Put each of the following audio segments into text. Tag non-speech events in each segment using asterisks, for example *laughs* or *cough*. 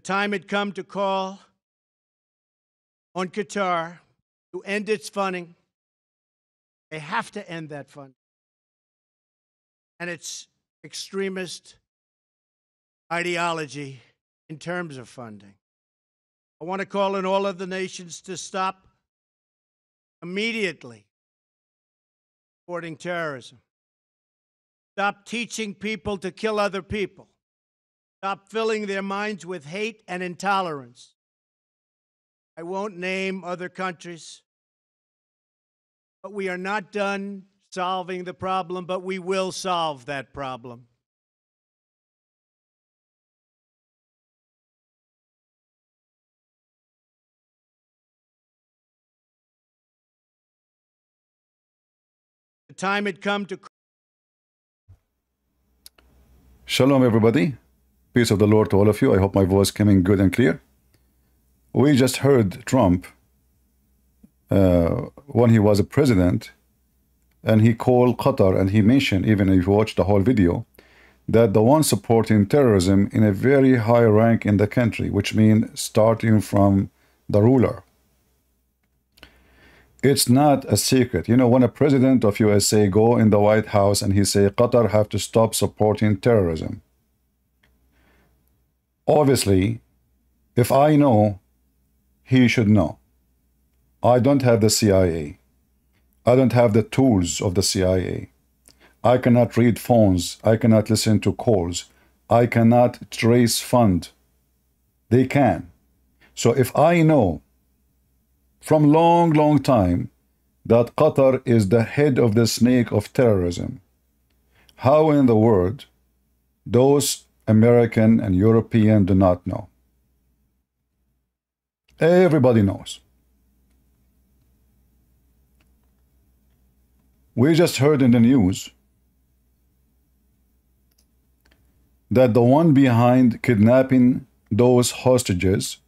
The time had come to call on Qatar to end its funding. They have to end that fund. And its extremist ideology in terms of funding. I want to call on all of the nations to stop immediately supporting terrorism. Stop teaching people to kill other people. Stop filling their minds with hate and intolerance. I won't name other countries, but we are not done solving the problem, but we will solve that problem. The time had come to Shalom, everybody. Peace of the Lord to all of you. I hope my voice coming good and clear. We just heard Trump uh, when he was a president, and he called Qatar, and he mentioned, even if you watch the whole video, that the one supporting terrorism in a very high rank in the country, which means starting from the ruler. It's not a secret. You know, when a president of USA go in the White House and he say Qatar have to stop supporting terrorism. Obviously, if I know, he should know. I don't have the CIA. I don't have the tools of the CIA. I cannot read phones. I cannot listen to calls. I cannot trace fund. They can. So if I know from long, long time that Qatar is the head of the snake of terrorism. How in the world those American and European do not know? Everybody knows. We just heard in the news that the one behind kidnapping those hostages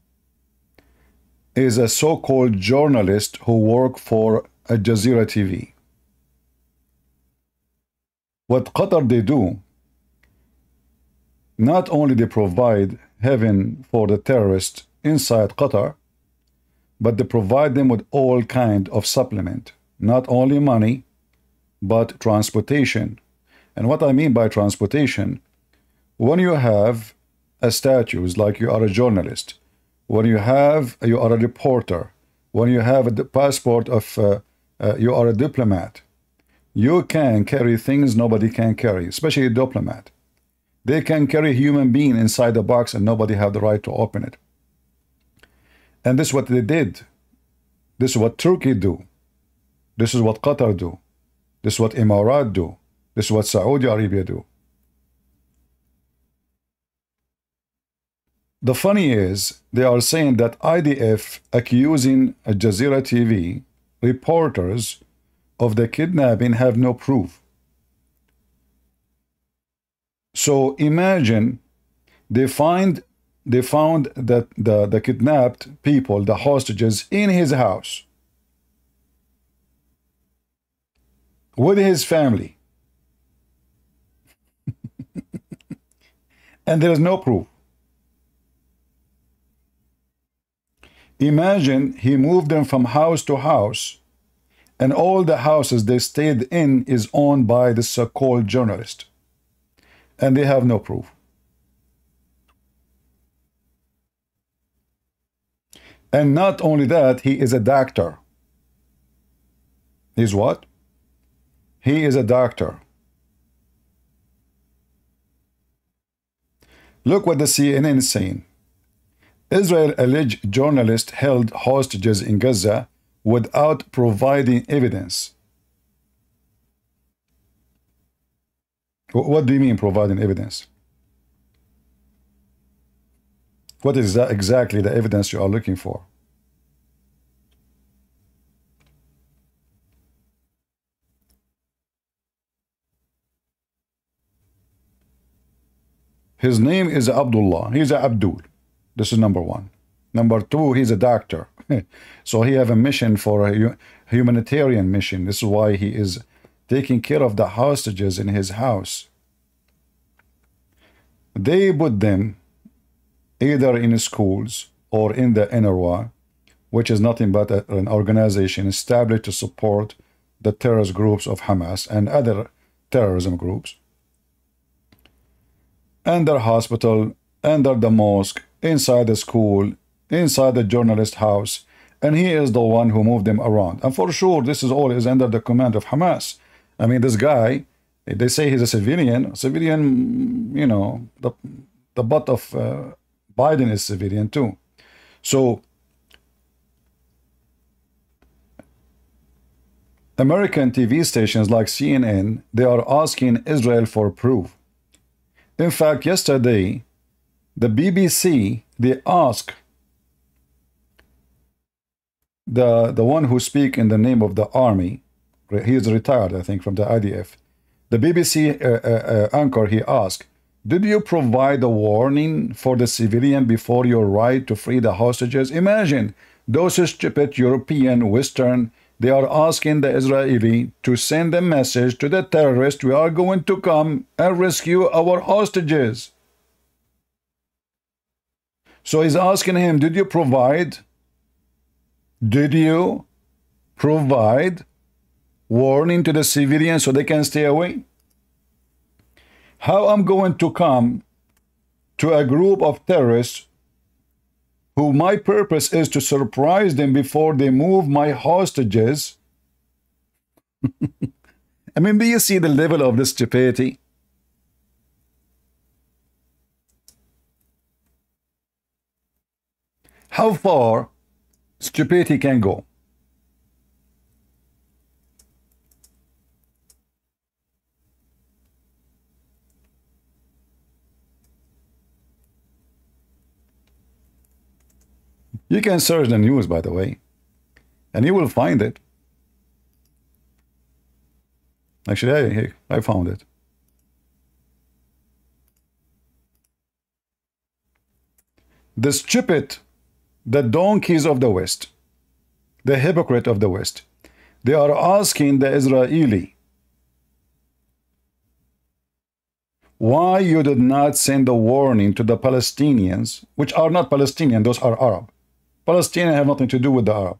is a so-called journalist who work for Al Jazeera TV. What Qatar they do, not only they provide heaven for the terrorists inside Qatar, but they provide them with all kind of supplement, not only money, but transportation. And what I mean by transportation, when you have a status like you are a journalist, when you have you are a reporter. When you have a passport of uh, uh, you are a diplomat. You can carry things nobody can carry especially a diplomat they can carry a human being inside the box and nobody have the right to open it. And this is what they did. This is what Turkey do. This is what Qatar do. This is what Emirat do. This is what Saudi Arabia do. The funny is, they are saying that IDF accusing Al Jazeera TV reporters of the kidnapping have no proof. So imagine they find they found that the, the kidnapped people, the hostages, in his house with his family. *laughs* and there is no proof. Imagine he moved them from house to house, and all the houses they stayed in is owned by the so-called journalist. And they have no proof. And not only that, he is a doctor. He's what? He is a doctor. Look what the CNN is saying. Israel alleged journalists held hostages in Gaza without providing evidence. What do you mean providing evidence? What is that exactly the evidence you are looking for? His name is Abdullah. He's a Abdul. This is number one. Number two, he's a doctor. *laughs* so he have a mission for a humanitarian mission. This is why he is taking care of the hostages in his house. They put them either in schools or in the UNRWA, which is nothing but an organization established to support the terrorist groups of Hamas and other terrorism groups, under hospital, under the mosque, inside the school, inside the journalist house, and he is the one who moved them around. And for sure, this is all is under the command of Hamas. I mean, this guy, they say he's a civilian. Civilian, you know, the the butt of uh, Biden is civilian too. So American TV stations like CNN, they are asking Israel for proof. In fact, yesterday, the BBC, they asked the, the one who speak in the name of the army, he is retired, I think, from the IDF. The BBC uh, uh, uh, anchor, he asked, did you provide a warning for the civilian before your right to free the hostages? Imagine those stupid European, Western, they are asking the Israeli to send a message to the terrorists, we are going to come and rescue our hostages. So he's asking him, did you provide? Did you provide warning to the civilians so they can stay away? how I'm going to come to a group of terrorists who my purpose is to surprise them before they move my hostages. *laughs* I mean, do you see the level of this stupidity? How far stupidity can go? You can search the news, by the way, and you will find it. Actually, I, I found it. The stupid, the donkeys of the West, the hypocrite of the West, they are asking the Israeli why you did not send a warning to the Palestinians, which are not Palestinian, those are Arab. Palestinians have nothing to do with the Arab.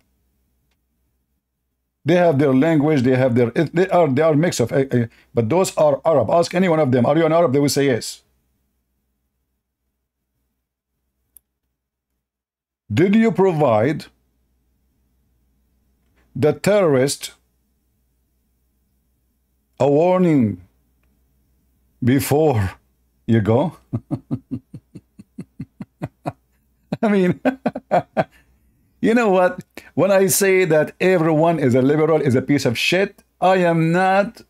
They have their language, they have their, they are, they are mix of, uh, uh, but those are Arab. Ask any one of them, are you an Arab? They will say yes. Did you provide the terrorist a warning before you go? *laughs* *laughs* I mean, *laughs* you know what? When I say that everyone is a liberal, is a piece of shit, I am not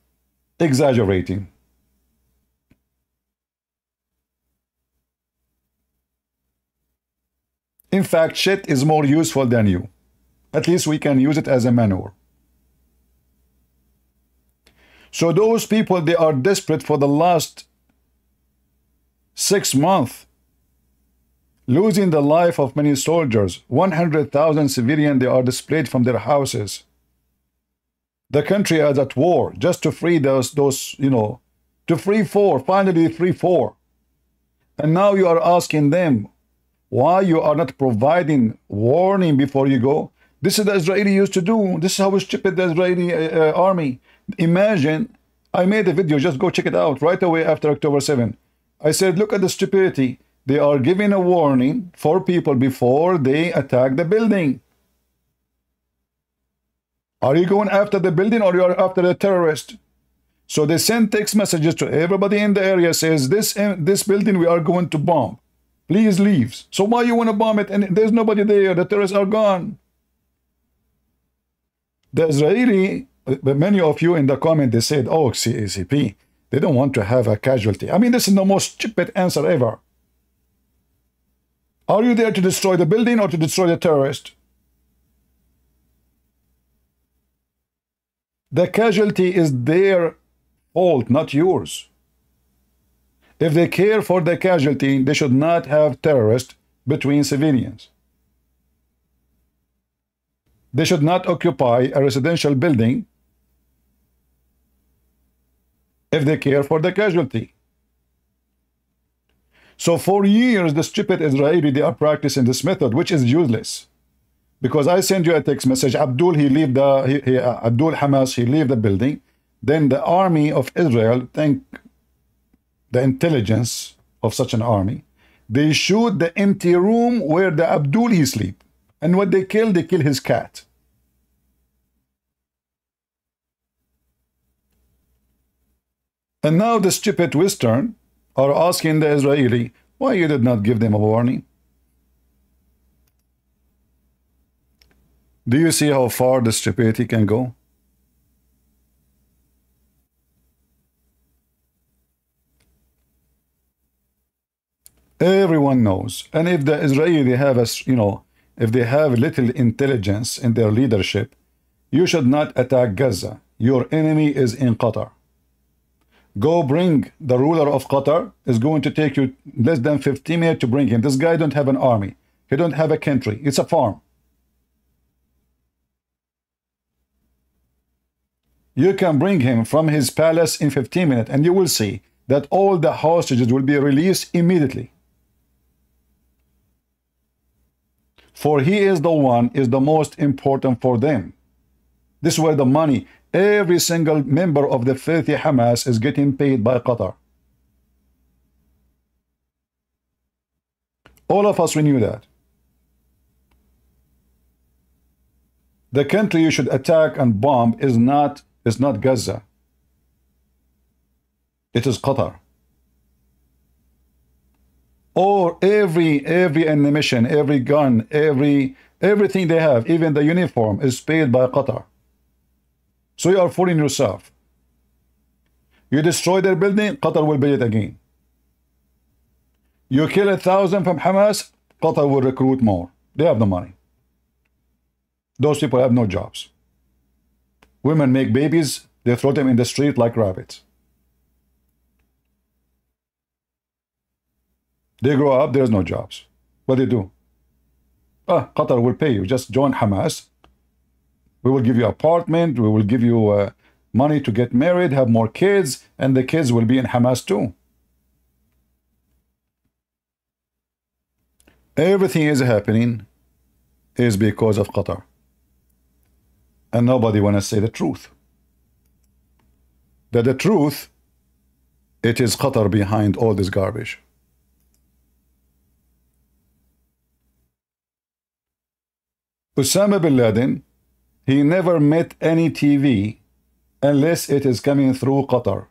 exaggerating. In fact, shit is more useful than you. At least we can use it as a manure. So those people, they are desperate for the last six months losing the life of many soldiers. 100,000 civilians they are displaced from their houses. The country is at war just to free those, those you know, to free four, finally free four. And now you are asking them why you are not providing warning before you go. This is the Israeli used to do. This is how stupid the Israeli uh, uh, army. Imagine, I made a video, just go check it out right away after October 7. I said, look at the stupidity they are giving a warning for people before they attack the building. Are you going after the building or you are after the terrorist? So they send text messages to everybody in the area says this this building we are going to bomb. Please leave. So why you want to bomb it and there's nobody there? The terrorists are gone. The Israeli, uh, many of you in the comment they said, oh CACP, they don't want to have a casualty. I mean this is the most stupid answer ever. Are you there to destroy the building or to destroy the terrorist? The casualty is their fault, not yours. If they care for the casualty, they should not have terrorists between civilians. They should not occupy a residential building if they care for the casualty. So for years, the stupid Israeli, they are practicing this method, which is useless. Because I send you a text message, Abdul, he leave the, he, he, uh, Abdul Hamas, he leave the building. Then the army of Israel, thank the intelligence of such an army, they shoot the empty room where the Abdul he sleep. And what they kill, they kill his cat. And now the stupid Western are asking the Israeli, why you did not give them a warning? Do you see how far the stupidity can go? Everyone knows. And if the Israeli have a, you know, if they have little intelligence in their leadership, you should not attack Gaza. Your enemy is in Qatar. Go bring the ruler of Qatar. is going to take you less than 15 minutes to bring him. This guy don't have an army. He don't have a country. It's a farm. You can bring him from his palace in 15 minutes and you will see that all the hostages will be released immediately. For he is the one is the most important for them. This is where the money, every single member of the filthy Hamas is getting paid by Qatar. All of us, we knew that. The country you should attack and bomb is not, is not Gaza. It is Qatar or every every ammunition, every gun, every everything they have, even the uniform is paid by Qatar. So you are fooling yourself. You destroy their building, Qatar will build it again. You kill a thousand from Hamas, Qatar will recruit more. They have the money. Those people have no jobs. Women make babies, they throw them in the street like rabbits. They grow up, there's no jobs. What do they do? Ah, Qatar will pay you. Just join Hamas. We will give you apartment. We will give you uh, money to get married, have more kids, and the kids will be in Hamas too. Everything is happening is because of Qatar. And nobody want to say the truth. That the truth, it is Qatar behind all this garbage. Osama bin Laden, he never met any TV unless it is coming through Qatar.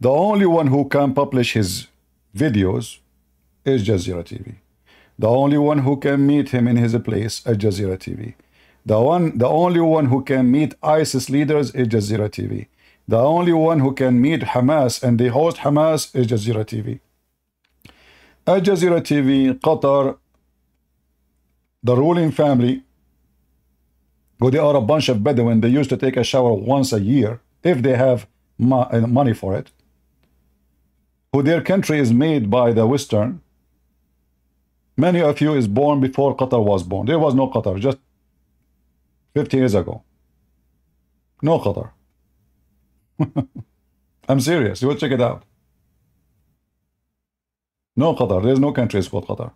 The only one who can publish his videos is Jazeera TV. The only one who can meet him in his place is Jazeera TV. The one, the only one who can meet ISIS leaders is Jazeera TV. The only one who can meet Hamas and they host Hamas is Jazeera TV. Al Jazeera TV, Qatar, the ruling family, who they are a bunch of Bedouin, they used to take a shower once a year, if they have uh, money for it, who their country is made by the Western, many of you is born before Qatar was born. There was no Qatar, just 50 years ago. No Qatar. *laughs* I'm serious. You will check it out. No Qatar. There's no country called Qatar.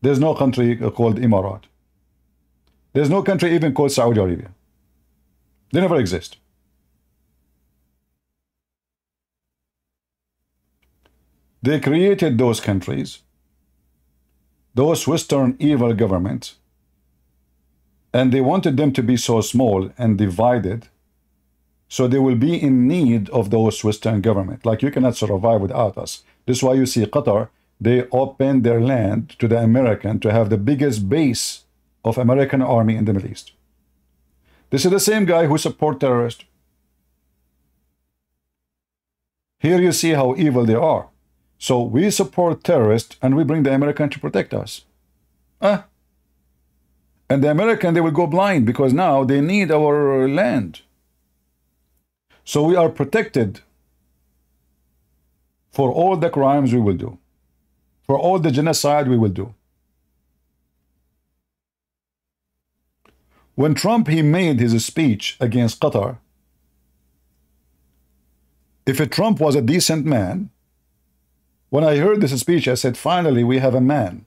There's no country called Emirat. There's no country even called Saudi Arabia. They never exist. They created those countries, those Western evil governments, and they wanted them to be so small and divided so they will be in need of those Western government. Like you cannot survive without us. This is why you see Qatar they opened their land to the American to have the biggest base of American army in the Middle East. This is the same guy who support terrorists. Here you see how evil they are. So we support terrorists and we bring the American to protect us. Ah. And the American, they will go blind because now they need our land. So we are protected for all the crimes we will do for all the genocide we will do. When Trump he made his speech against Qatar, If a Trump was a decent man, when I heard this speech, I said, finally, we have a man.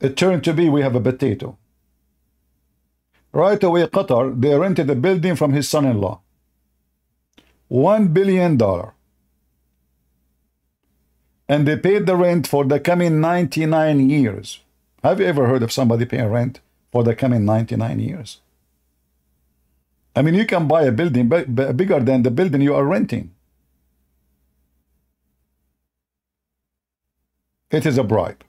It turned to be we have a potato. Right away, Qatar, they rented a building from his son-in-law. One billion dollar. And they paid the rent for the coming 99 years. Have you ever heard of somebody paying rent for the coming 99 years? I mean, you can buy a building bigger than the building you are renting. It is a bribe.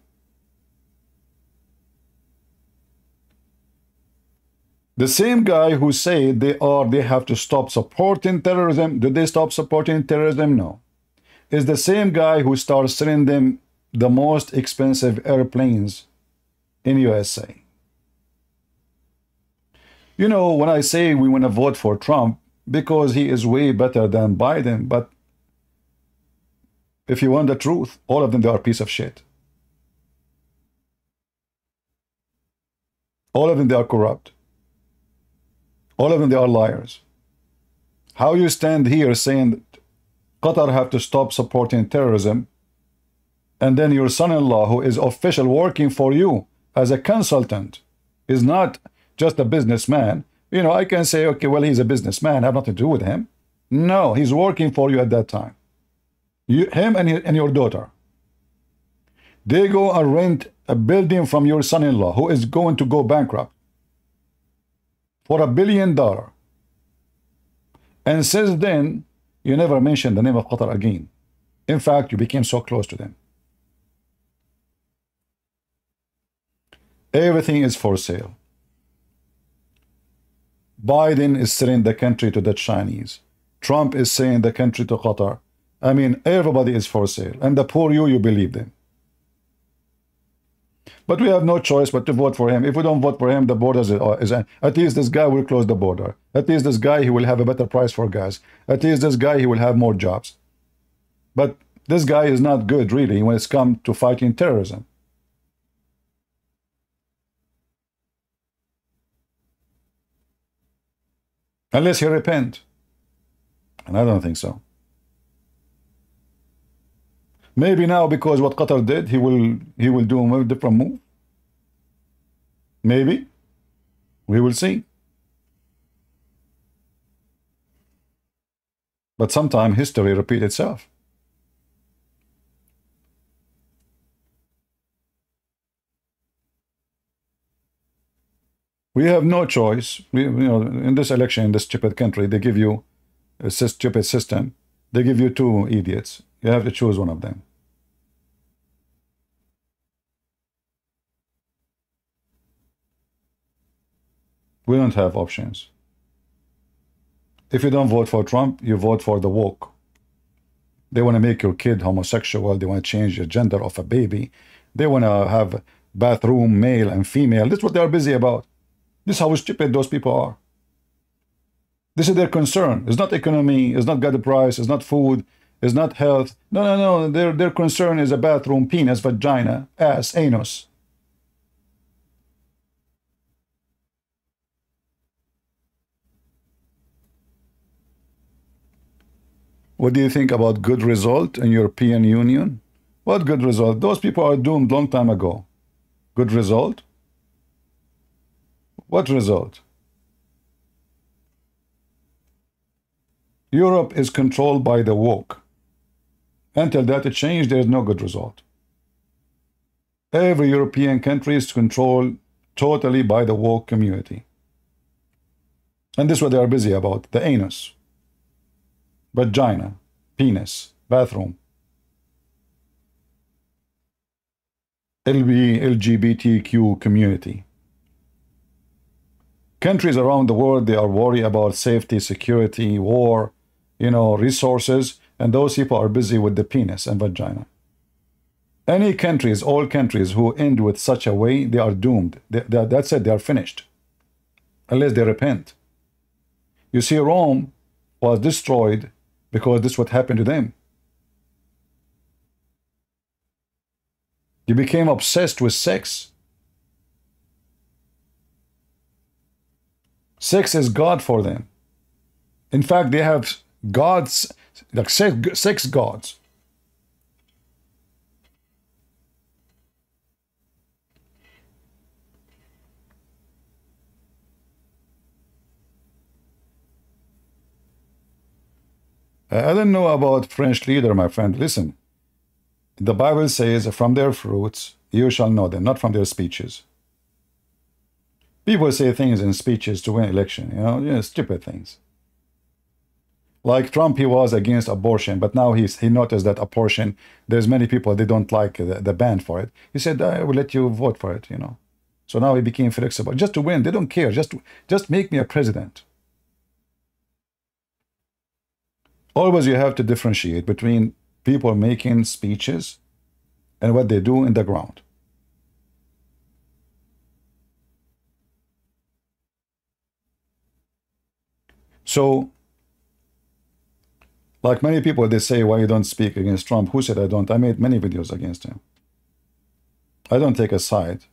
The same guy who said they are they have to stop supporting terrorism, did they stop supporting terrorism? No. Is the same guy who starts selling them the most expensive airplanes in USA. You know, when I say we want to vote for Trump because he is way better than Biden, but if you want the truth, all of them they are a piece of shit. All of them they are corrupt. All of them they are liars. How you stand here saying Qatar have to stop supporting terrorism and then your son-in-law who is official working for you as a consultant is not just a businessman, you know, I can say, okay, well, he's a businessman. I have nothing to do with him. No, he's working for you at that time. You, him and, and your daughter. They go and rent a building from your son-in-law who is going to go bankrupt for a billion dollar. And since then, you never mentioned the name of Qatar again. In fact, you became so close to them. Everything is for sale. Biden is selling the country to the Chinese. Trump is selling the country to Qatar. I mean, everybody is for sale. And the poor you, you believe them. But we have no choice but to vote for him. If we don't vote for him, the border is, uh, is uh, at least this guy will close the border. At least this guy, he will have a better price for gas. At least this guy, he will have more jobs. But this guy is not good, really, when it's come to fighting terrorism. Unless he repent. And I don't think so. Maybe now because what Qatar did, he will he will do a different move. Maybe. We will see. But sometime history repeat itself. We have no choice. We, you know, in this election, in this stupid country, they give you a stupid system. They give you two idiots. You have to choose one of them. We don't have options. If you don't vote for Trump, you vote for the woke. They want to make your kid homosexual. They want to change the gender of a baby. They want to have bathroom male and female. That's what they are busy about. This is how stupid those people are. This is their concern. It's not economy, it's not God price, it's not food, it's not health. No, no, no. Their, their concern is a bathroom, penis, vagina, ass, anus. What do you think about good result in European Union? What good result? Those people are doomed long time ago. Good result? What result? Europe is controlled by the woke. Until that change, there is no good result. Every European country is controlled totally by the woke community. And this is what they are busy about, the anus, vagina, penis, bathroom. LB, LGBTQ community. Countries around the world, they are worried about safety, security, war, you know, resources, and those people are busy with the penis and vagina. Any countries, all countries who end with such a way, they are doomed. They, they, that's it, they are finished. Unless they repent. You see, Rome was destroyed because this is what happened to them. You became obsessed with sex. Sex is God for them. In fact, they have gods. Like six, six gods. Uh, I don't know about French leader, my friend. Listen, the Bible says, from their fruits you shall know them, not from their speeches. People say things in speeches to win election, you know, you know stupid things. Like Trump, he was against abortion, but now he's, he noticed that abortion, there's many people, they don't like the, the ban for it. He said, I will let you vote for it, you know. So now he became flexible, just to win. They don't care, just, just make me a president. Always you have to differentiate between people making speeches and what they do in the ground. So, like many people, they say, why you don't speak against Trump? Who said I don't? I made many videos against him. I don't take a side.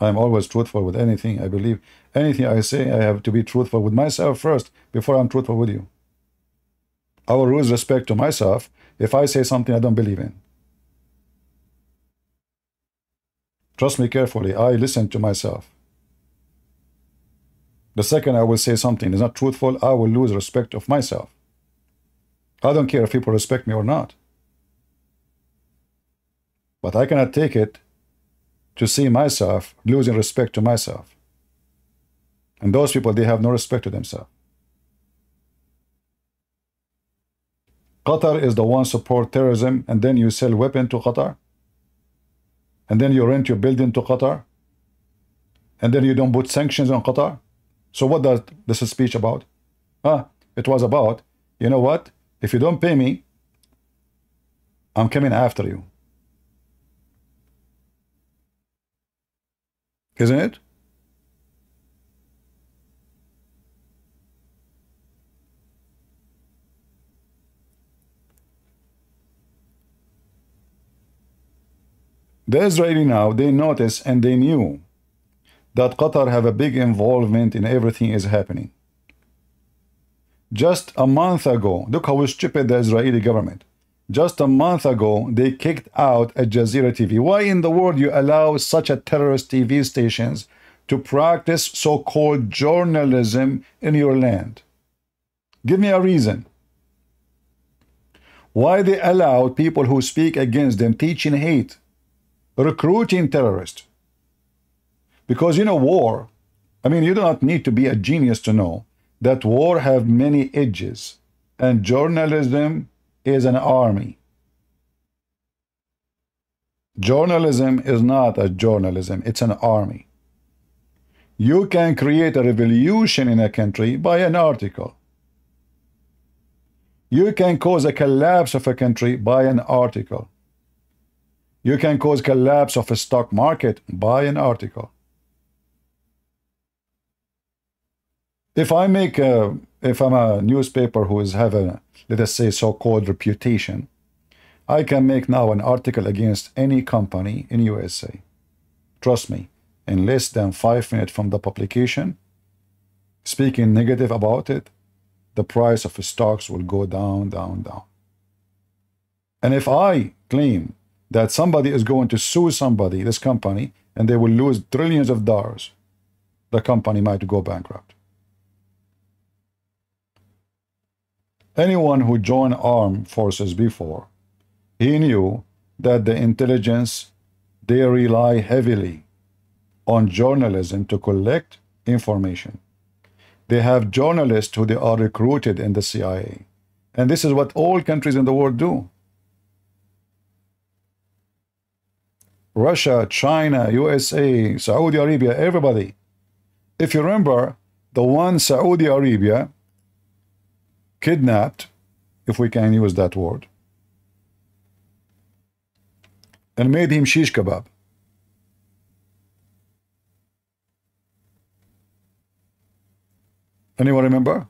I'm always truthful with anything I believe. Anything I say, I have to be truthful with myself first before I'm truthful with you. I will lose respect to myself if I say something I don't believe in. Trust me carefully. I listen to myself. The second I will say something is not truthful, I will lose respect of myself. I don't care if people respect me or not. But I cannot take it to see myself losing respect to myself. And those people, they have no respect to themselves. Qatar is the one support terrorism and then you sell weapon to Qatar and then you rent your building to Qatar and then you don't put sanctions on Qatar so what does this speech about ah it was about you know what if you don't pay me I'm coming after you isn't it The Israeli now, they notice and they knew that Qatar have a big involvement in everything is happening. Just a month ago, look how stupid the Israeli government. Just a month ago, they kicked out Al Jazeera TV. Why in the world you allow such a terrorist TV stations to practice so-called journalism in your land? Give me a reason. Why they allow people who speak against them teaching hate recruiting terrorists. Because you know war, I mean you do not need to be a genius to know that war have many edges and journalism is an army. Journalism is not a journalism, it's an army. You can create a revolution in a country by an article. You can cause a collapse of a country by an article. You can cause collapse of a stock market by an article. If I make a, if I'm a newspaper who is have a, let us say, so-called reputation, I can make now an article against any company in USA. Trust me, in less than five minutes from the publication, speaking negative about it, the price of stocks will go down, down, down. And if I claim that somebody is going to sue somebody, this company, and they will lose trillions of dollars. The company might go bankrupt. Anyone who joined armed forces before, he knew that the intelligence, they rely heavily on journalism to collect information. They have journalists who they are recruited in the CIA. And this is what all countries in the world do. Russia, China, USA, Saudi Arabia, everybody. If you remember, the one Saudi Arabia kidnapped, if we can use that word, and made him shish kebab. Anyone remember?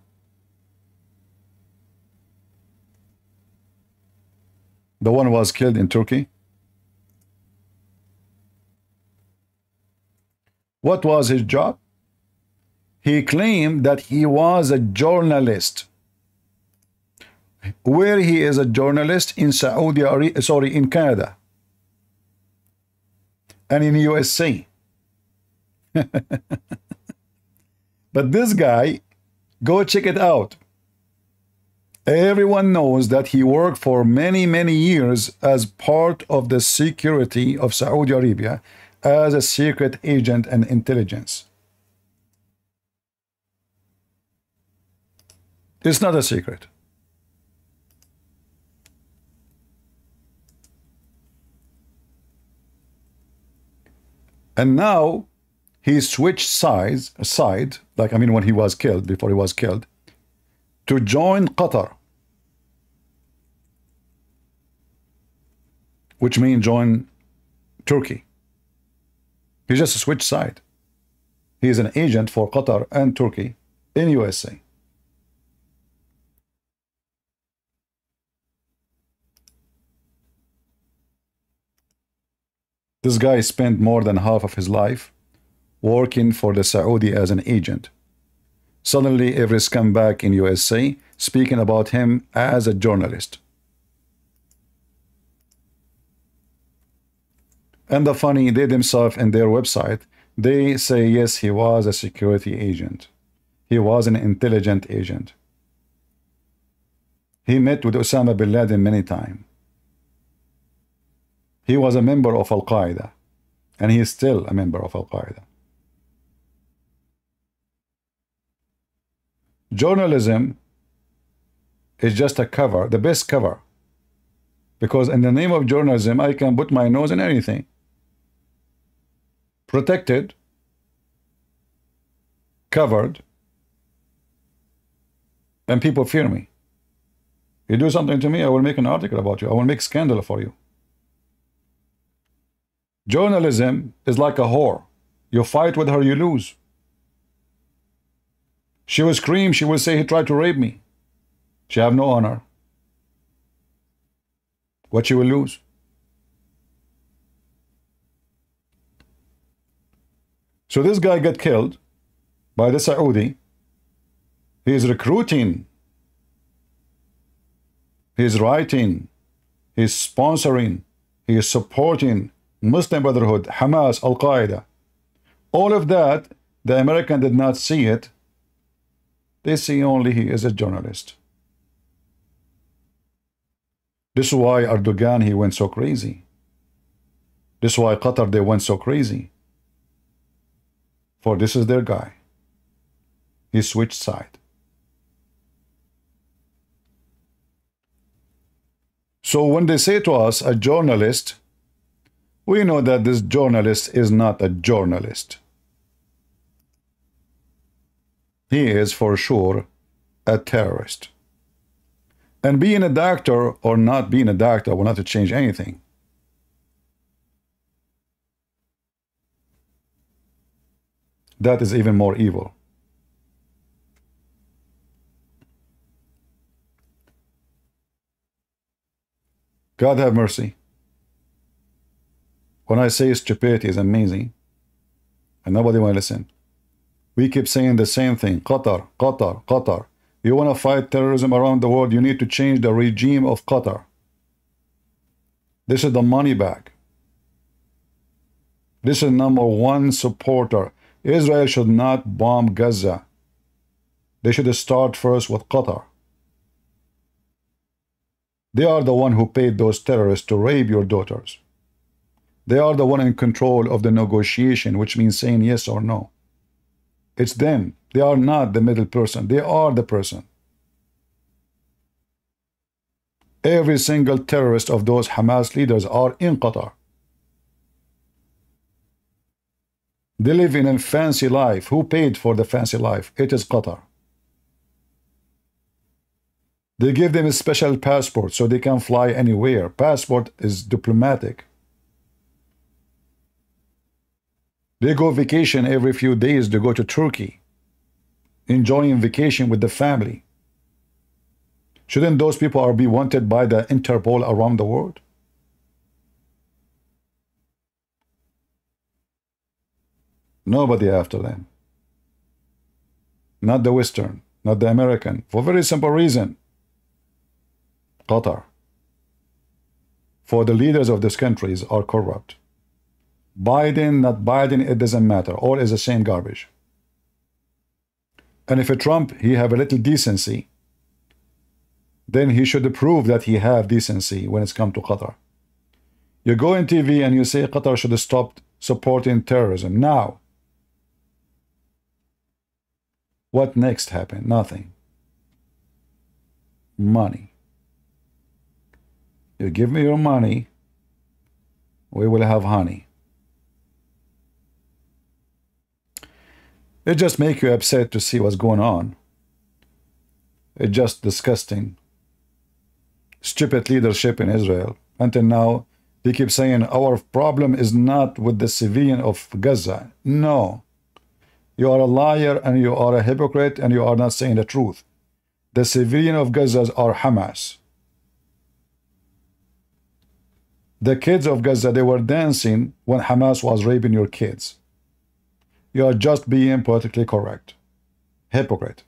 The one was killed in Turkey. What was his job? He claimed that he was a journalist. Where he is a journalist in Saudi Arabia, sorry, in Canada and in USA. *laughs* but this guy, go check it out. Everyone knows that he worked for many, many years as part of the security of Saudi Arabia as a secret agent and intelligence. It's not a secret. And now he switched sides, side, like I mean when he was killed, before he was killed, to join Qatar. which means join Turkey. He just switched side. He is an agent for Qatar and Turkey in USA. This guy spent more than half of his life working for the Saudi as an agent. Suddenly, every scumbag in USA speaking about him as a journalist. And the funny, they themselves in their website, they say, yes, he was a security agent. He was an intelligent agent. He met with Osama bin Laden many times. He was a member of Al-Qaeda. And he is still a member of Al-Qaeda. Journalism is just a cover, the best cover. Because in the name of journalism, I can put my nose in anything protected, covered, and people fear me. You do something to me, I will make an article about you. I will make scandal for you. Journalism is like a whore. You fight with her, you lose. She will scream, she will say he tried to rape me. She have no honor. What she will lose? So this guy got killed by the Saudi. He is recruiting. He is writing. He is sponsoring. He is supporting Muslim Brotherhood, Hamas, Al-Qaeda. All of that, the American did not see it. They see only he is a journalist. This is why Erdogan, he went so crazy. This is why Qatar, they went so crazy for this is their guy. He switched side. So when they say to us a journalist, we know that this journalist is not a journalist. He is for sure a terrorist. And being a doctor or not being a doctor will not change anything. that is even more evil. God have mercy. When I say stupidity is amazing, and nobody will listen. We keep saying the same thing. Qatar, Qatar, Qatar. You want to fight terrorism around the world, you need to change the regime of Qatar. This is the money bag. This is number one supporter. Israel should not bomb Gaza. They should start first with Qatar. They are the one who paid those terrorists to rape your daughters. They are the one in control of the negotiation, which means saying yes or no. It's them. They are not the middle person. They are the person. Every single terrorist of those Hamas leaders are in Qatar. They live in a fancy life. Who paid for the fancy life? It is Qatar. They give them a special passport so they can fly anywhere. Passport is diplomatic. They go vacation every few days to go to Turkey, enjoying vacation with the family. Shouldn't those people be wanted by the Interpol around the world? Nobody after them. Not the Western, not the American, for very simple reason. Qatar. For the leaders of these countries are corrupt. Biden, not Biden, it doesn't matter. All is the same garbage. And if a Trump, he have a little decency, then he should prove that he have decency when it's come to Qatar. You go on TV and you say Qatar should stopped supporting terrorism. Now, what next happened? Nothing. Money. You give me your money, we will have honey. It just make you upset to see what's going on. It's just disgusting. Stupid leadership in Israel. Until now, they keep saying our problem is not with the civilian of Gaza. No. You are a liar and you are a hypocrite and you are not saying the truth. The civilian of Gaza are Hamas. The kids of Gaza, they were dancing when Hamas was raping your kids. You are just being politically correct. Hypocrite.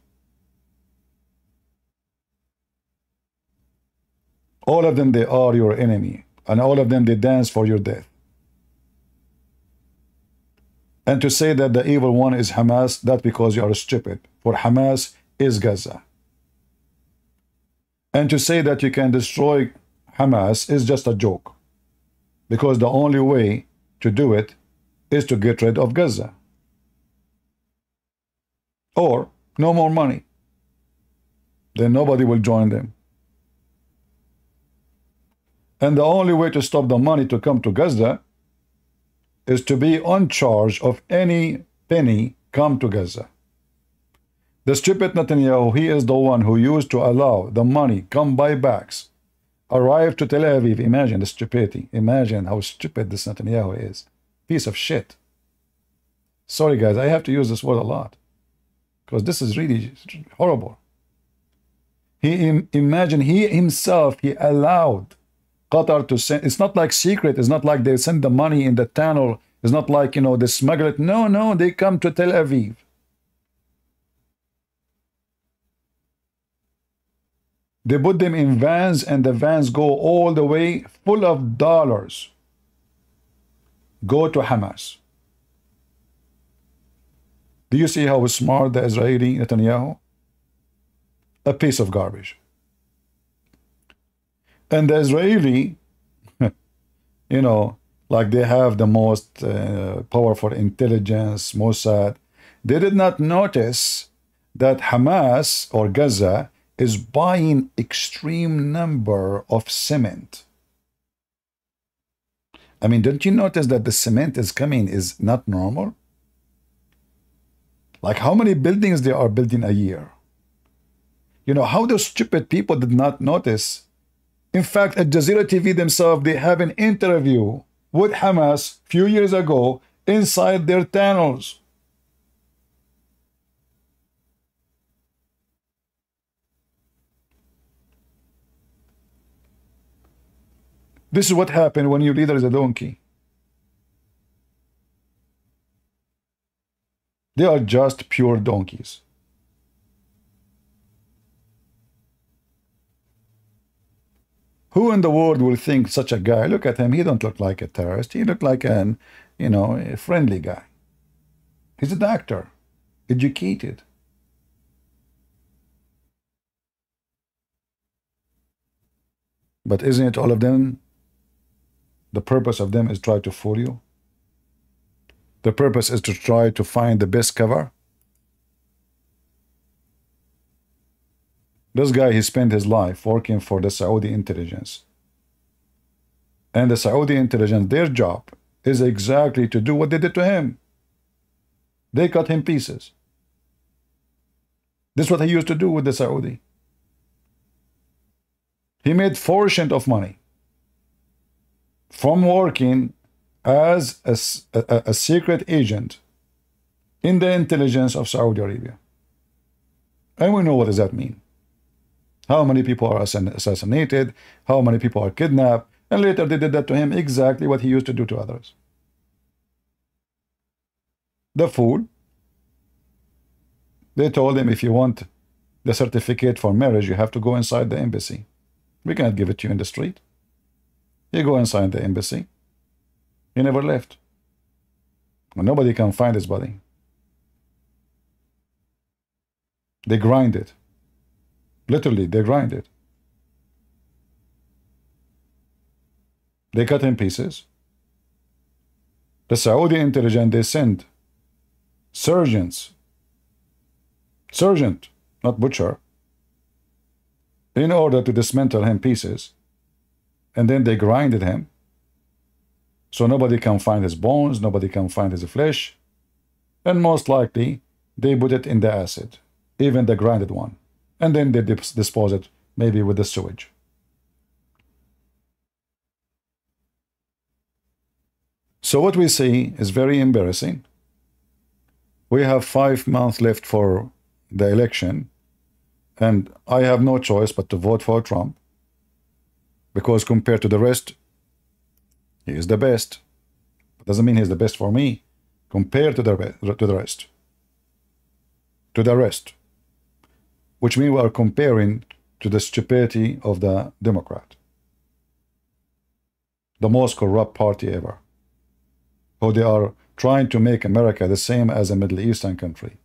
All of them, they are your enemy. And all of them, they dance for your death. And to say that the evil one is Hamas, that's because you are stupid. For Hamas is Gaza. And to say that you can destroy Hamas is just a joke. Because the only way to do it is to get rid of Gaza or no more money. Then nobody will join them. And the only way to stop the money to come to Gaza is to be on charge of any penny come to Gaza. The stupid Netanyahu, he is the one who used to allow the money come buybacks arrive to Tel Aviv. Imagine the stupidity. Imagine how stupid this Netanyahu is. Piece of shit. Sorry, guys, I have to use this word a lot because this is really horrible. He imagine he himself he allowed Qatar to send. It's not like secret. It's not like they send the money in the tunnel. It's not like you know they smuggle it. No, no, they come to Tel Aviv. They put them in vans, and the vans go all the way full of dollars. Go to Hamas. Do you see how smart the Israeli Netanyahu? A piece of garbage. And the Israeli, *laughs* you know, like they have the most uh, powerful intelligence, Mossad, they did not notice that Hamas or Gaza is buying extreme number of cement. I mean, don't you notice that the cement is coming is not normal? Like how many buildings they are building a year? You know, how those stupid people did not notice. In fact, Al Jazeera TV themselves, they have an interview with Hamas few years ago inside their tunnels. This is what happened when your leader is a donkey. They are just pure donkeys. Who in the world will think such a guy? Look at him. He don't look like a terrorist. He look like an, you know, a friendly guy. He's a doctor, educated. But isn't it all of them? The purpose of them is try to fool you. The purpose is to try to find the best cover. This guy, he spent his life working for the Saudi intelligence. And the Saudi intelligence, their job is exactly to do what they did to him. They cut him pieces. This is what he used to do with the Saudi. He made fortune of money from working as a, a, a secret agent in the intelligence of Saudi Arabia. And we know what does that mean. How many people are assassinated, how many people are kidnapped, and later they did that to him exactly what he used to do to others. The fool, they told him if you want the certificate for marriage, you have to go inside the embassy. We cannot give it to you in the street. You go inside the embassy. He never left. Nobody can find his body. They grind it. Literally, they grind it. They cut him in pieces. The Saudi intelligence, they send surgeons, surgeon, not butcher, in order to dismantle him pieces. And then they grinded him. So nobody can find his bones, nobody can find his flesh. And most likely, they put it in the acid, even the grinded one. And then they dispose it maybe with the sewage. So what we see is very embarrassing. We have five months left for the election, and I have no choice but to vote for Trump because compared to the rest, he is the best. But doesn't mean he's the best for me compared to the to the rest. To the rest, which means we are comparing to the stupidity of the Democrat, the most corrupt party ever how they are trying to make America the same as a Middle Eastern country.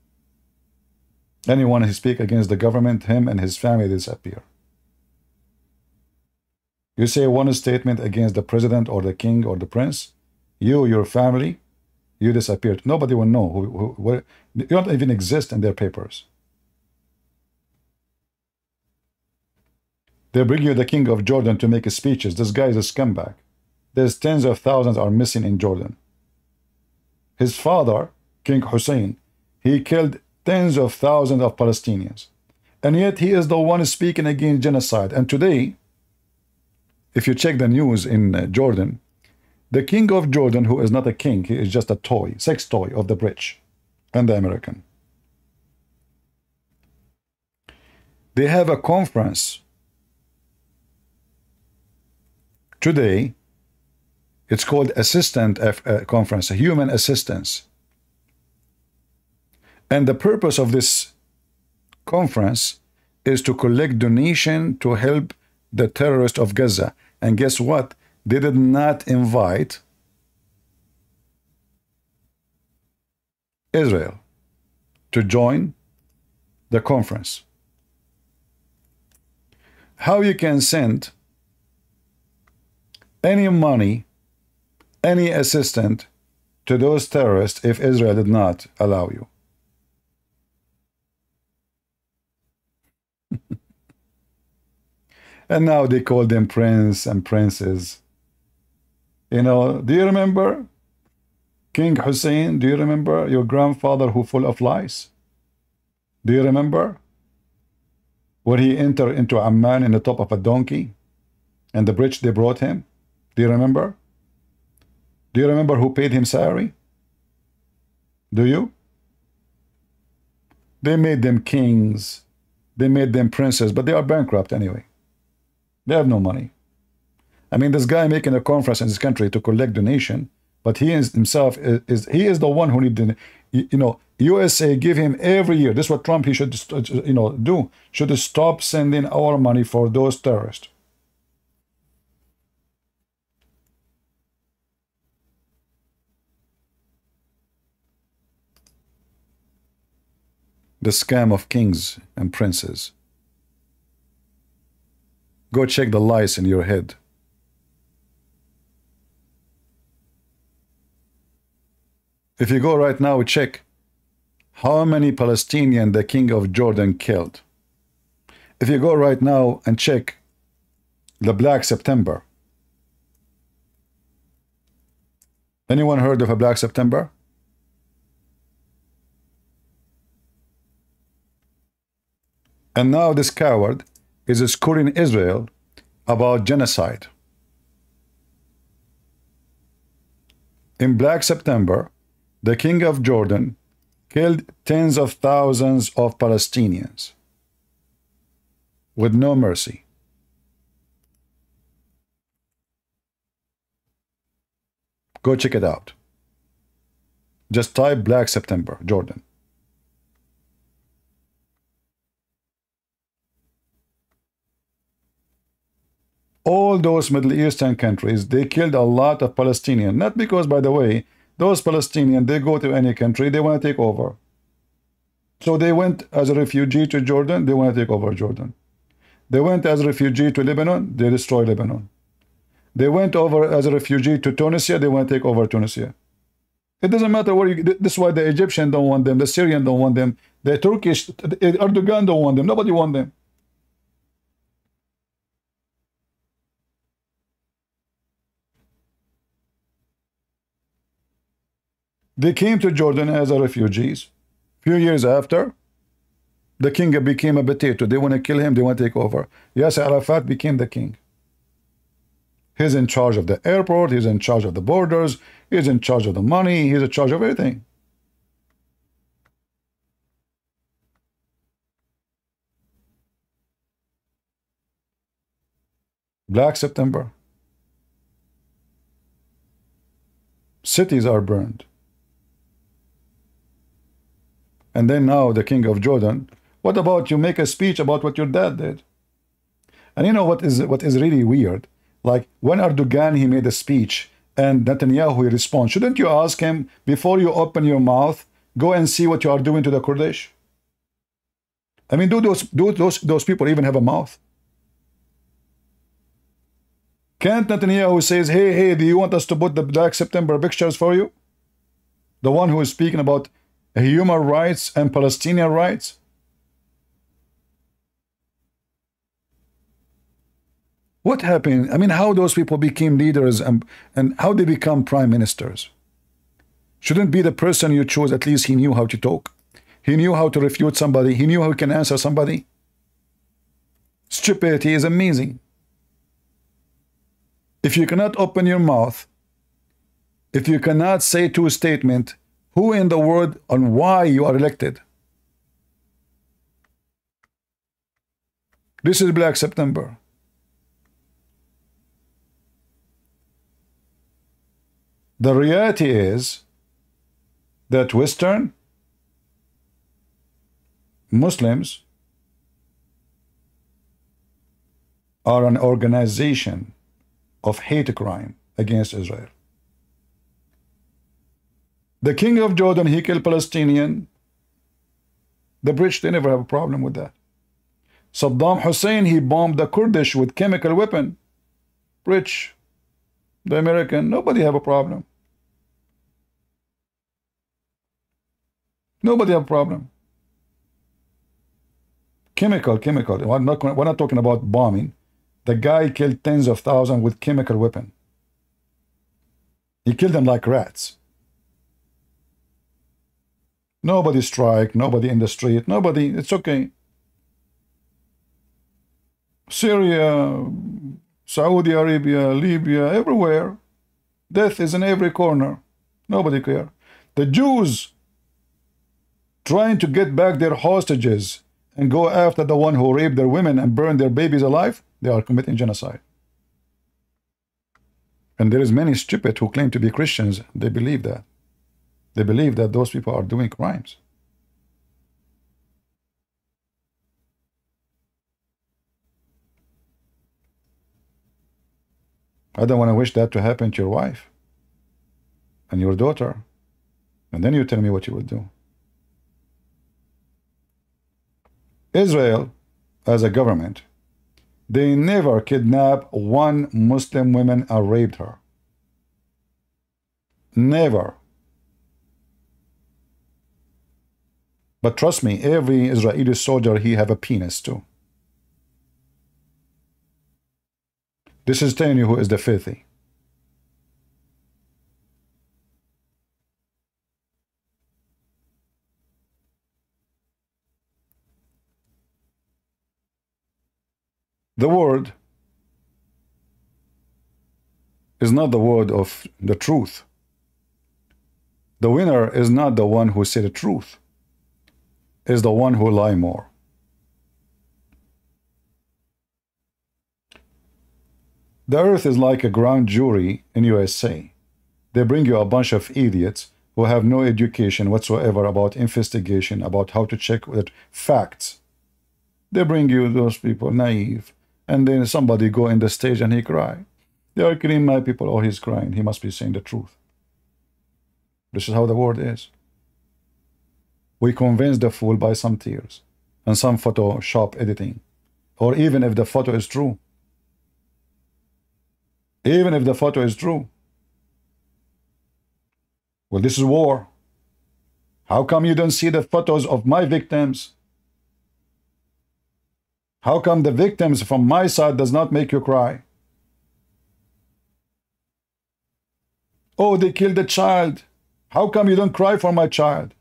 Anyone who speak against the government, him and his family disappear. You say one statement against the president or the king or the prince, you, your family, you disappeared. Nobody will know. Who, who, you don't even exist in their papers. They bring you the king of Jordan to make speeches. This guy is a scumbag. There's tens of thousands are missing in Jordan. His father, King Hussein, he killed tens of thousands of Palestinians. And yet he is the one speaking against genocide. And today, if you check the news in uh, Jordan, the king of Jordan, who is not a king, he is just a toy, sex toy of the British and the American. They have a conference today it's called Assistant uh, Conference, human assistance. And the purpose of this conference is to collect donation to help the terrorists of Gaza. And guess what? They did not invite Israel to join the conference. How you can send any money any assistance to those terrorists if Israel did not allow you. And now they call them prince and princes. You know, do you remember King Hussein? Do you remember your grandfather who full of lies? Do you remember? When he entered into Amman in the top of a donkey and the bridge they brought him? Do you remember? Do you remember who paid him salary? Do you? They made them kings. They made them princes, but they are bankrupt anyway. They have no money. I mean, this guy making a conference in this country to collect donation, but he is himself is, is he is the one who need the, you know, USA give him every year. This is what Trump he should uh, you know do. Should stop sending our money for those terrorists. the scam of kings and princes. Go check the lies in your head. If you go right now, check how many Palestinian the king of Jordan killed. If you go right now and check the Black September. Anyone heard of a Black September? And now this coward is scoring Israel about genocide. In Black September, the king of Jordan killed tens of thousands of Palestinians with no mercy. Go check it out. Just type Black September, Jordan. All those Middle Eastern countries, they killed a lot of Palestinians. Not because, by the way, those Palestinians, they go to any country, they want to take over. So they went as a refugee to Jordan, they want to take over Jordan. They went as a refugee to Lebanon, they destroy Lebanon. They went over as a refugee to Tunisia, they want to take over Tunisia. It doesn't matter where you, this is why the Egyptian don't want them, the Syrian don't want them, the Turkish, Erdogan don't want them, nobody want them. They came to Jordan as a refugees. Few years after, the king became a potato. They want to kill him. They want to take over. Yes, Arafat became the king. He's in charge of the airport. He's in charge of the borders. He's in charge of the money. He's in charge of everything. Black September. Cities are burned. And then now the king of Jordan, what about you make a speech about what your dad did? And you know what is what is really weird? Like when Erdogan he made a speech and Netanyahu he responds, shouldn't you ask him before you open your mouth, go and see what you are doing to the Kurdish? I mean, do those do those those people even have a mouth? Can't Netanyahu says, hey, hey, do you want us to put the Black September pictures for you? The one who is speaking about human rights and Palestinian rights? What happened? I mean, how those people became leaders and, and how they become prime ministers? Shouldn't be the person you chose, at least he knew how to talk. He knew how to refute somebody. He knew how he can answer somebody. Stupidity is amazing. If you cannot open your mouth, if you cannot say two a statement, who in the world and why you are elected. This is Black September. The reality is that Western Muslims are an organization of hate crime against Israel. The king of Jordan, he killed Palestinian. The British, they never have a problem with that. Saddam Hussein, he bombed the Kurdish with chemical weapon. British, the American, nobody have a problem. Nobody have a problem. Chemical, chemical. We're not, we're not talking about bombing. The guy killed tens of thousands with chemical weapon. He killed them like rats. Nobody strike, nobody in the street, nobody, it's okay. Syria, Saudi Arabia, Libya, everywhere. Death is in every corner. Nobody care. The Jews trying to get back their hostages and go after the one who raped their women and burned their babies alive, they are committing genocide. And there is many stupid who claim to be Christians, they believe that. They believe that those people are doing crimes. I don't want to wish that to happen to your wife and your daughter. And then you tell me what you would do. Israel, as a government, they never kidnap one Muslim woman or raped her. Never. But trust me, every Israeli soldier, he have a penis too. This is telling you who is the filthy. The word is not the word of the truth. The winner is not the one who said the truth is the one who lie more. The earth is like a grand jury in USA. They bring you a bunch of idiots who have no education whatsoever about investigation, about how to check with facts. They bring you those people, naive, and then somebody go in the stage and he cry. They are killing my people. Oh, he's crying. He must be saying the truth. This is how the world is. We convince the fool by some tears and some Photoshop editing, or even if the photo is true. Even if the photo is true. Well, this is war. How come you don't see the photos of my victims? How come the victims from my side does not make you cry? Oh, they killed a child. How come you don't cry for my child?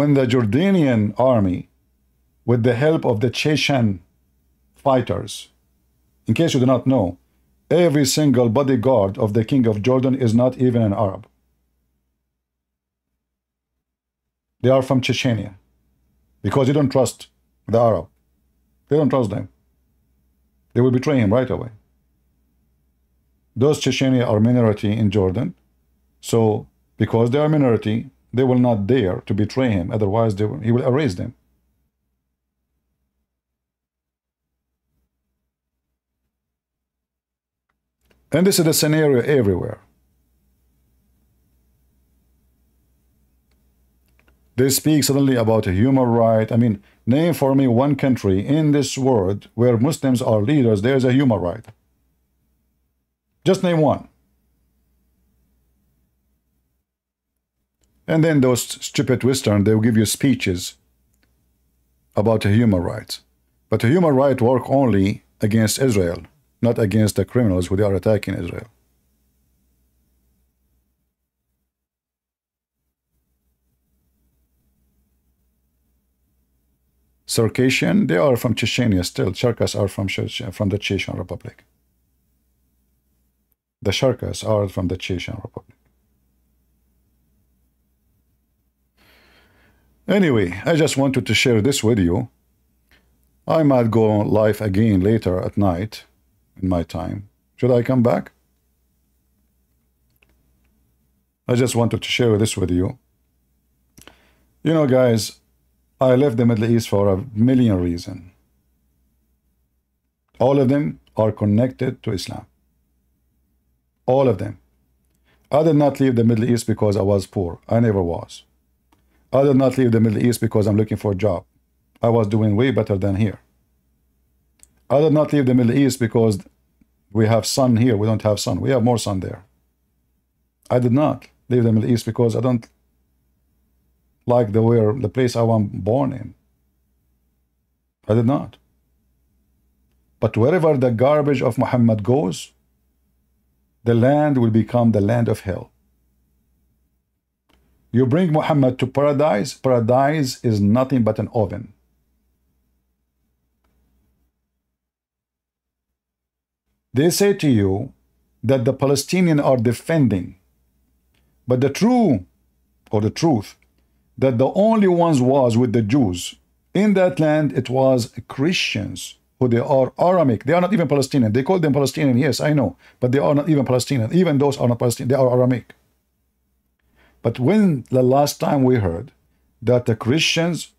When the Jordanian army, with the help of the Chechen fighters, in case you do not know, every single bodyguard of the king of Jordan is not even an Arab. They are from Chechnya. Because you don't trust the Arab. They don't trust them. They will betray him right away. Those Chechnya are minority in Jordan. So, because they are minority, they will not dare to betray him. Otherwise, will, he will erase them. And this is the scenario everywhere. They speak suddenly about a human right. I mean, name for me one country in this world where Muslims are leaders, there's a human right. Just name one. And then those stupid Western, they'll give you speeches about human rights. But the human right work only against Israel, not against the criminals who are attacking Israel. Circassian, they are from Chechnya still. Cherkess are from, from the Chechen Republic. The Cherkess are from the Chechen Republic. Anyway, I just wanted to share this with you. I might go live again later at night in my time. Should I come back? I just wanted to share this with you. You know, guys, I left the Middle East for a million reasons. All of them are connected to Islam. All of them. I did not leave the Middle East because I was poor. I never was. I did not leave the Middle East because I'm looking for a job. I was doing way better than here. I did not leave the Middle East because we have sun here. We don't have sun. We have more sun there. I did not leave the Middle East because I don't like the where the place I was born in. I did not. But wherever the garbage of Muhammad goes, the land will become the land of hell. You bring Muhammad to paradise, paradise is nothing but an oven. They say to you that the Palestinians are defending, but the true or the truth that the only ones was with the Jews. In that land, it was Christians who they are Aramic. They are not even Palestinian. They call them Palestinian, yes, I know, but they are not even Palestinian. Even those are not Palestinian. They are Aramic. But when the last time we heard that the Christians,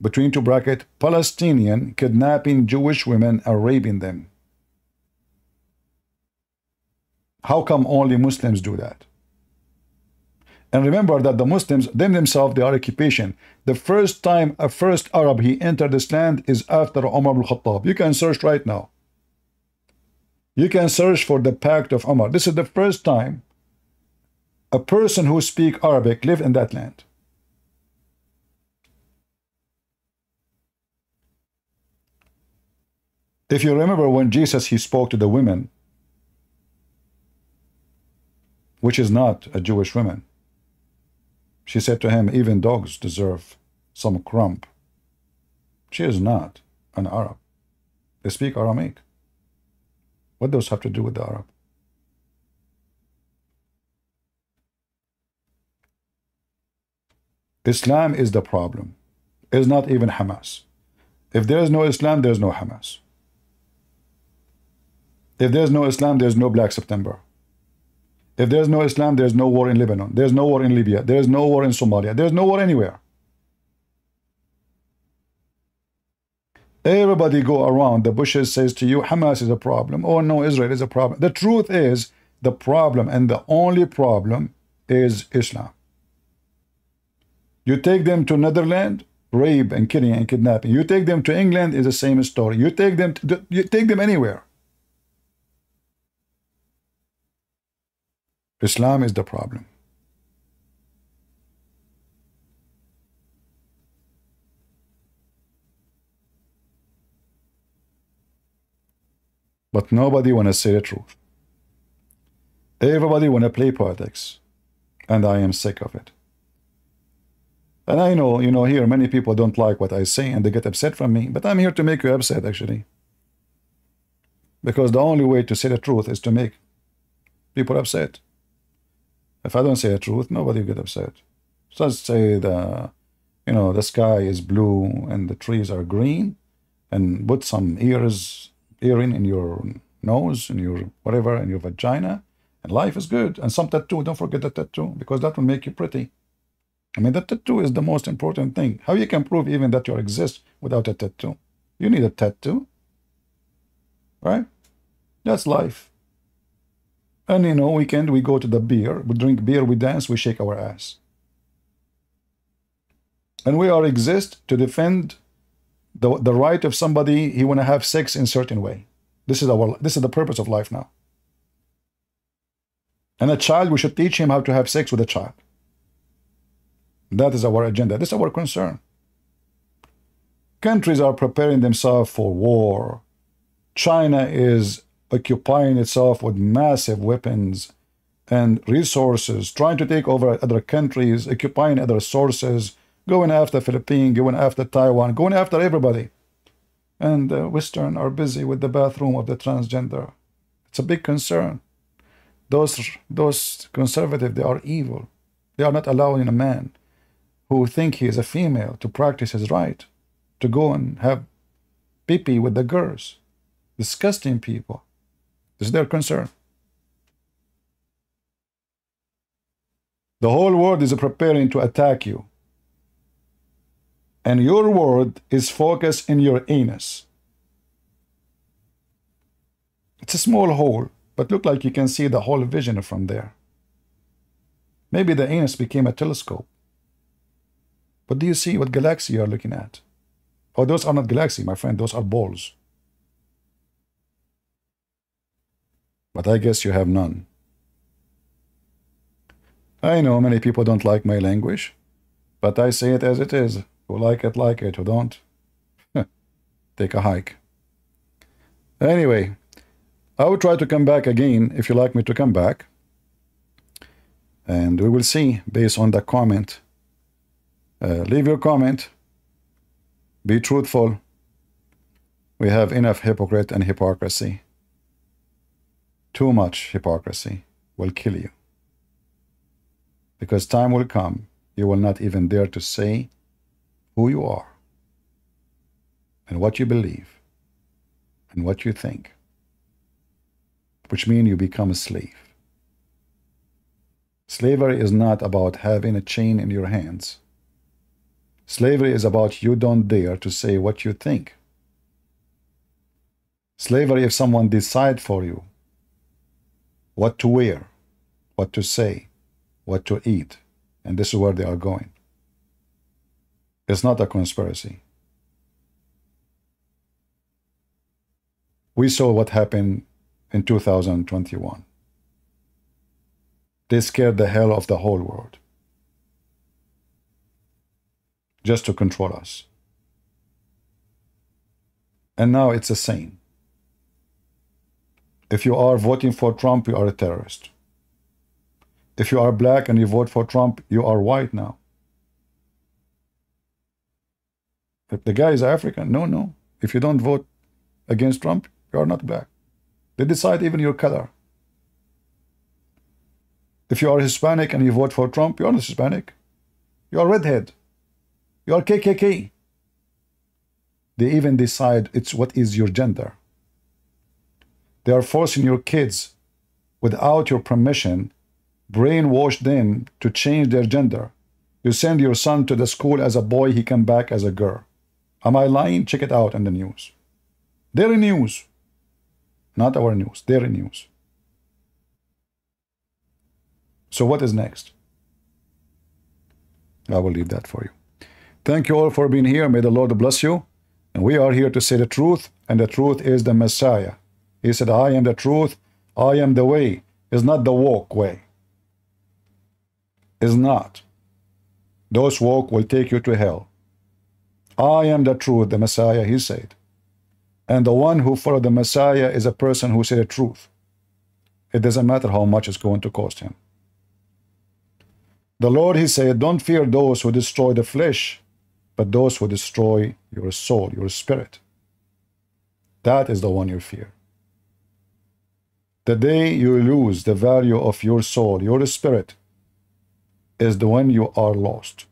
between two bracket, Palestinian, kidnapping Jewish women and raping them? How come only Muslims do that? And remember that the Muslims, them themselves, they are occupation. The first time a first Arab he entered this land is after Umar ibn Khattab. You can search right now. You can search for the Pact of Umar. This is the first time a person who speak Arabic live in that land. If you remember when Jesus he spoke to the women, which is not a Jewish woman, she said to him, Even dogs deserve some crumb. She is not an Arab. They speak Aramaic. What does have to do with the Arab? Islam is the problem. It's not even Hamas. If there is no Islam, there's no Hamas. If there's no Islam, there's no Black September. If there's no Islam, there's no war in Lebanon. There's no war in Libya. There's no war in Somalia. There's no war anywhere. Everybody go around. The bushes says to you, Hamas is a problem. Oh no, Israel is a problem. The truth is, the problem and the only problem is Islam. You take them to Netherlands, rape and killing and kidnapping. You take them to England, is the same story. You take them, to, you take them anywhere. Islam is the problem. But nobody want to say the truth. Everybody want to play politics. And I am sick of it. And I know, you know, here many people don't like what I say and they get upset from me. But I'm here to make you upset, actually. Because the only way to say the truth is to make people upset. If I don't say the truth, nobody will get upset. So let's say the, you know, the sky is blue and the trees are green and put some ears earring in your nose, in your whatever, in your vagina, and life is good. And some tattoo, don't forget the tattoo, because that will make you pretty. I mean, the tattoo is the most important thing. How you can prove even that you exist without a tattoo? You need a tattoo, right? That's life. And you know, weekend we go to the beer, we drink beer, we dance, we shake our ass. And we are exist to defend the, the right of somebody he want to have sex in certain way. This is our this is the purpose of life now. And a child, we should teach him how to have sex with a child. That is our agenda. That's our concern. Countries are preparing themselves for war. China is occupying itself with massive weapons and resources, trying to take over other countries, occupying other sources, going after Philippines, going after Taiwan, going after everybody. And the Western are busy with the bathroom of the transgender. It's a big concern. Those, those conservative, they are evil. They are not allowing a man who think he is a female to practice his right, to go and have pee with the girls. Disgusting people. This is their concern. The whole world is preparing to attack you and your world is focused in your anus. It's a small hole, but look like you can see the whole vision from there. Maybe the anus became a telescope. But do you see what galaxy you are looking at? Oh, those are not galaxy, my friend. Those are balls. But I guess you have none. I know many people don't like my language, but I say it as it is. Who like it, like it. Who don't, take a hike. Anyway, I will try to come back again if you like me to come back. And we will see based on the comment. Uh, leave your comment. Be truthful. We have enough hypocrite and hypocrisy. Too much hypocrisy will kill you. Because time will come, you will not even dare to say who you are and what you believe and what you think, which means you become a slave. Slavery is not about having a chain in your hands. Slavery is about you don't dare to say what you think. Slavery if someone decide for you what to wear, what to say, what to eat, and this is where they are going. It's not a conspiracy. We saw what happened in 2021. They scared the hell of the whole world just to control us. And now it's the same. If you are voting for Trump, you are a terrorist. If you are black and you vote for Trump, you are white now. If the guy is African, no, no. If you don't vote against Trump, you are not black. They decide even your color. If you are Hispanic and you vote for Trump, you are not Hispanic. You are redhead. You are KKK. They even decide it's what is your gender. They are forcing your kids without your permission, brainwash them to change their gender. You send your son to the school as a boy, he come back as a girl. Am I lying? Check it out in the news. Daily news. Not our news, daily news. So what is next? I will leave that for you. Thank you all for being here. May the Lord bless you. And we are here to say the truth, and the truth is the Messiah. He said, I am the truth, I am the way. Is not the walk way. Is not. Those walk will take you to hell. I am the truth, the Messiah, he said. And the one who followed the Messiah is a person who said the truth. It doesn't matter how much it's going to cost him. The Lord, he said, don't fear those who destroy the flesh, but those who destroy your soul, your spirit. That is the one you fear. The day you lose the value of your soul, your spirit, is the when you are lost,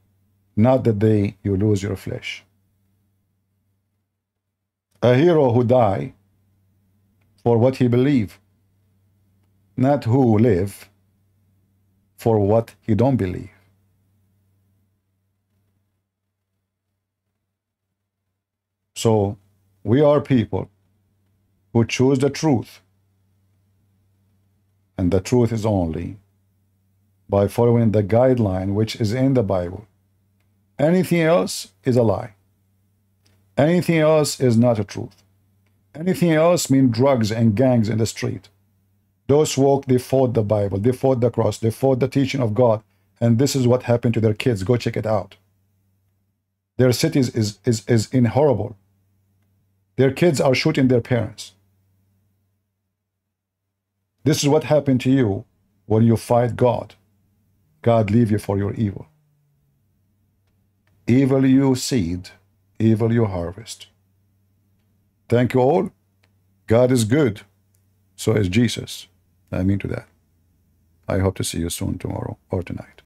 not the day you lose your flesh. A hero who die for what he believe, not who live for what he don't believe. So we are people who choose the truth. And the truth is only by following the guideline which is in the Bible. Anything else is a lie. Anything else is not a truth. Anything else means drugs and gangs in the street. Those walk, they fought the Bible, they fought the cross, they fought the teaching of God. And this is what happened to their kids. Go check it out. Their cities is, is, is in horrible. Their kids are shooting their parents. This is what happened to you when you fight God. God leave you for your evil. Evil you seed, evil you harvest. Thank you all. God is good. So is Jesus. I mean to that. I hope to see you soon tomorrow or tonight.